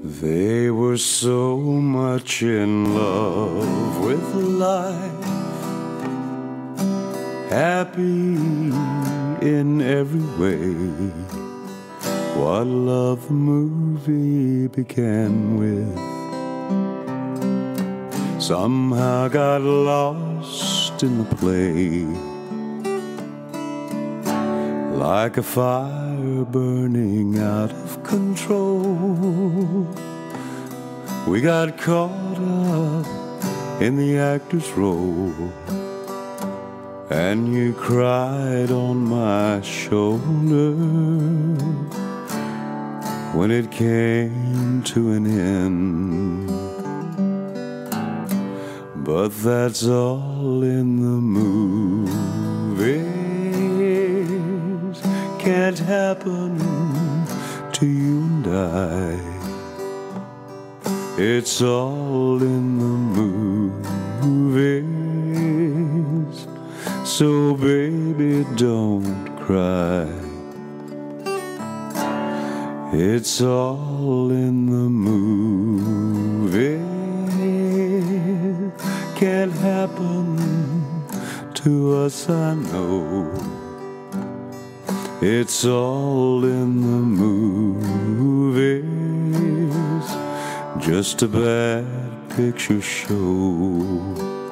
They were so much in love with life, happy in every way. What love movie began with somehow got lost in the play, like a fire burning out of control. We got caught up in the actor's role, and you cried on my shoulder when it came to an end. But that's all in the movies. Can't happen to you and I. It's all in the movies. So, baby, don't cry. It's all in the movies. Can't happen to us, I know. It's all in the movies. Just a bad picture show.